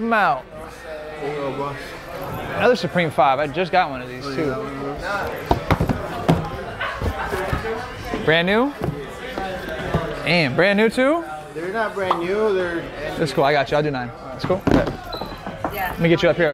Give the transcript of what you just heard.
them out. Another Supreme 5. I just got one of these too. Brand new? Damn, brand new too? They're not brand new. They're That's cool. I got you. I'll do nine. That's cool. Okay. Yeah. Let me get you up here.